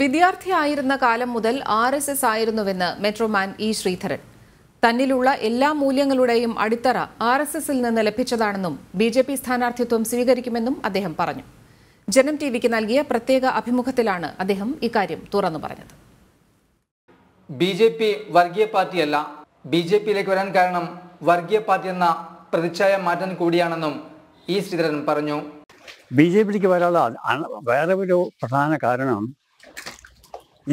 വിദ്യാർത്ഥിയായിരുന്ന കാലം മുതൽ R S S ആയിരുന്നുവെന്ന് മെട്രോമാൻ ഇ ശ്രീധരൻ. തന്നിലുള്ള എല്ലാ മൂല്യങ്ങളുടെയും അടിത്തറ ആർ എസ് എസിൽ നിന്ന് ലഭിച്ചതാണെന്നും ബി ജെ പി സ്ഥാനാർത്ഥിത്വം സ്വീകരിക്കുമെന്നും അദ്ദേഹം പറഞ്ഞു. ജനം ടി വിക്ക് നൽകിയ പ്രത്യേക അഭിമുഖത്തിലാണ് അദ്ദേഹം ഇക്കാര്യം തുറന്നു പറഞ്ഞത്. ബി ജെ പി വർഗീയ പാർട്ടിയല്ല. ബി ജെ പിയിലേക്ക് വരാൻ കാരണം വർഗീയ പാർട്ടി എന്ന പ്രതിച്ഛായ മാറ്റാൻ കൂടിയാണെന്നും ഇ ശ്രീധരൻ പറഞ്ഞു. ബി ജെ പിക്ക് വരാനുള്ള വേറെ ഒരു പ്രധാന കാരണം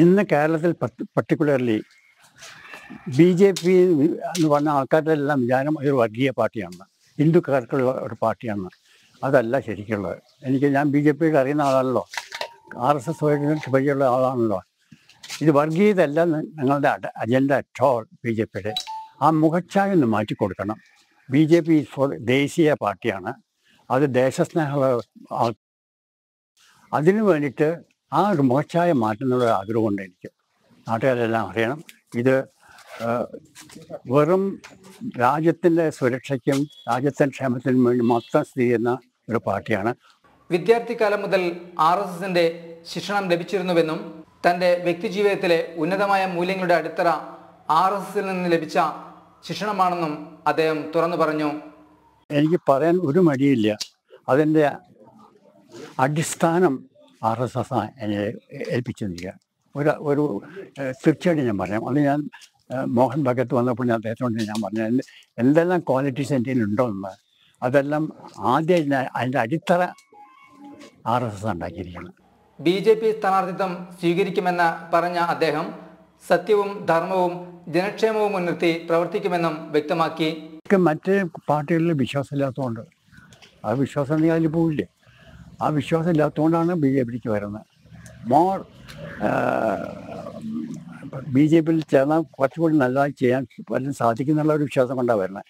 ഇന്ന് കേരളത്തിൽ പർട്ടിക്കുലർലി ബി ജെ പി എന്ന് പറഞ്ഞ ആൾക്കാരുടെ എല്ലാം വിചാരം ഒരു വർഗീയ പാർട്ടിയാണ്. ഹിന്ദുക്കാർക്കുള്ള ഒരു പാർട്ടിയാണ്. അതല്ല ശരിക്കുള്ളത്. എനിക്ക് ഞാൻ ബി ജെ പിക്ക് അറിയുന്ന ആളാണല്ലോ. ആർ എസ് എസ് വഴിയുള്ള ആളാണല്ലോ. ഇത് വർഗീയതല്ല ഞങ്ങളുടെ അജണ്ട അറ്റോൾ ബി ജെ പിയുടെ. ആ മുഖച്ഛായ ഒന്ന് മാറ്റി കൊടുക്കണം. ബി ജെ പി ഫോർ ദേശീയ പാർട്ടിയാണ്. അത് ദേശസ്നേഹമുള്ള ആൾ അതിനു വേണ്ടിയിട്ട് ആ ഒരു മുഖച്ഛായ മാറ്റുന്നുള്ള ആഗ്രഹമുണ്ട് എനിക്ക്. നാട്ടുകാരെല്ലാം അറിയണം. ഇത് വെറും രാജ്യത്തിന്റെ സുരക്ഷയ്ക്കും രാജ്യത്തിന്റെ ക്ഷേമത്തിനും വേണ്ടി മാത്രം സ്ഥിതി ചെയ്യുന്ന ഒരു പാർട്ടിയാണ്. വിദ്യാർത്ഥിക്കാലം മുതൽ ആർ എസ് എസിന്റെ ശിക്ഷണം ലഭിച്ചിരുന്നുവെന്നും തന്റെ വ്യക്തിജീവിതത്തിലെ ഉന്നതമായ മൂല്യങ്ങളുടെ അടിത്തറ ആർ എസ് എസിൽ നിന്ന് ലഭിച്ച ശിക്ഷണമാണെന്നും അദ്ദേഹം തുറന്നു പറഞ്ഞു. എനിക്ക് പറയാൻ ഒരു മടിയില്ല. അതിന്റെ അടിസ്ഥാനം ആർ എസ് എസ് എന്നെ ഏൽപ്പിച്ചിരിക്കുക. ഒരു ഒരു തീർച്ചയായിട്ടും ഞാൻ പറയാം. അത് ഞാൻ മോഹൻ ഭഗത്ത് വന്നപ്പോൾ ഞാൻ അദ്ദേഹത്തോട് ഞാൻ പറഞ്ഞു എന്ത് എന്തെല്ലാം ക്വാളിറ്റീസ് എന്റെ ഉണ്ടോ എന്ന്? അതെല്ലാം ആദ്യം അതിന്റെ അടിത്തറ ആർ എസ് എസ് ഉണ്ടാക്കിയിരിക്കുന്നത് ബി ജെ പി സ്ഥാനാർത്ഥിത്വം സ്വീകരിക്കുമെന്ന് പറഞ്ഞ അദ്ദേഹം സത്യവും ധർമ്മവും ജനക്ഷേമവും മുൻനിർത്തി പ്രവർത്തിക്കുമെന്നും വ്യക്തമാക്കി. മറ്റേ മറ്റ് പാർട്ടികളിൽ വിശ്വാസമില്ലാത്തതുകൊണ്ട് ആ വിശ്വാസം ഉണ്ടെങ്കിൽ അതിൽ പോവില്ലേ? ആ വിശ്വാസം ഇല്ലാത്തതുകൊണ്ടാണ് ബി ജെ പിക്ക് വരുന്നത്. മോർ ബി ജെ പിയിൽ ചേർന്നാൽ കുറച്ചുകൂടി നല്ലതായി ചെയ്യാൻ പലരും സാധിക്കുന്നുള്ള ഒരു വിശ്വാസം കൊണ്ടാണ് വരുന്നത്.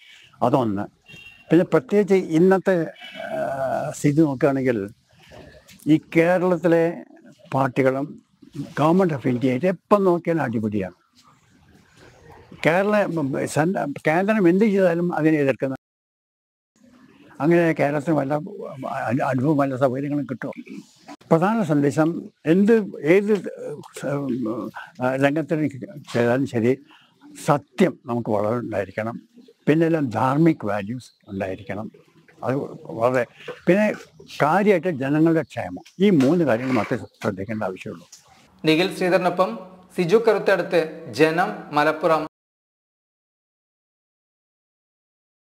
അതൊന്ന്. പിന്നെ പ്രത്യേകിച്ച് ഇന്നത്തെ സ്ഥിതി നോക്കുകയാണെങ്കിൽ ഈ കേരളത്തിലെ പാർട്ടികളും ഗവൺമെന്റ് ഓഫ് ഇന്ത്യയായിട്ട് എപ്പം നോക്കിയാലും അടിപിടിയാണ് കേരള കേന്ദ്രം എന്ത് ചെയ്താലും അതിനെ എതിർക്കുന്ന അങ്ങനെ കേരളത്തിന് വല്ല അനു- അനുഭവം വല്ല സൗകര്യങ്ങളും കിട്ടും പ്രധാന സന്ദേശം എന്ത് ഏത് രംഗത്തിന് ചെയ്താലും ശരി സത്യം നമുക്ക് വളരെ ഉണ്ടായിരിക്കണം. പിന്നെ എല്ലാം ധാർമ്മിക് വാല്യൂസ് ഉണ്ടായിരിക്കണം. അത് വളരെ പിന്നെ കാര്യമായിട്ട് ജനങ്ങളുടെ ക്ഷേമം. ഈ മൂന്ന് കാര്യങ്ങൾ മാത്രമേ ശ്രദ്ധിക്കേണ്ട ആവശ്യമുള്ളൂ. നിഖിൽ ശ്രീധരനൊപ്പം സിജു കറുത്തടുത്ത് ജനം മലപ്പുറം.